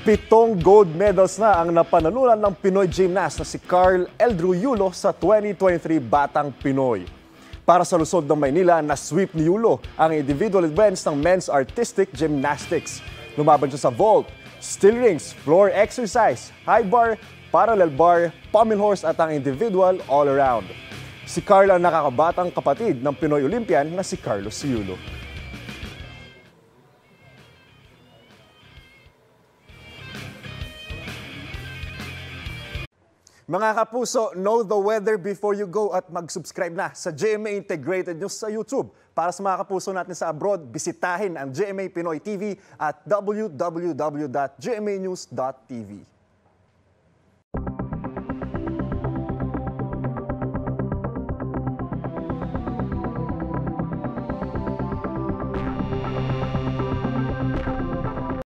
Pitong gold medals na ang napanalunan ng Pinoy gymnast na si Carl Eldrew Yulo sa 2023 Batang Pinoy. Para sa Luzon ng Maynila, na-sweep ni Yulo ang individual events ng men's artistic gymnastics. Lumaban siya sa vault, steel rings, floor exercise, high bar, parallel bar, pommel horse at ang individual all-around. Si Carl ang nakakabatang kapatid ng Pinoy Olympian na si Carlos Yulo. Mga kapuso, know the weather before you go at mag-subscribe na sa GMA Integrated News sa YouTube. Para sa mga kapuso natin sa abroad, bisitahin ang GMA Pinoy TV at www.gmanews.tv.